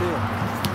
seal.